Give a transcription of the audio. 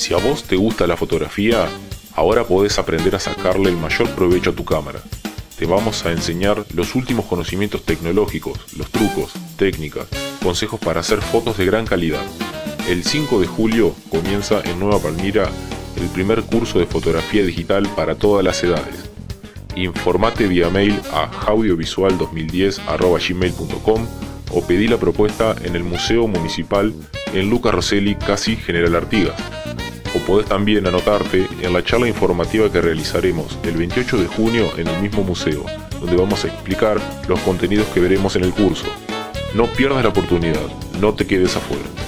Si a vos te gusta la fotografía, ahora podés aprender a sacarle el mayor provecho a tu cámara. Te vamos a enseñar los últimos conocimientos tecnológicos, los trucos, técnicas, consejos para hacer fotos de gran calidad. El 5 de julio comienza en Nueva Palmira el primer curso de fotografía digital para todas las edades. Informate vía mail a audiovisual2010.gmail.com o pedí la propuesta en el Museo Municipal en Luca Rosselli, casi General Artigas podés también anotarte en la charla informativa que realizaremos el 28 de junio en el mismo museo, donde vamos a explicar los contenidos que veremos en el curso. No pierdas la oportunidad, no te quedes afuera.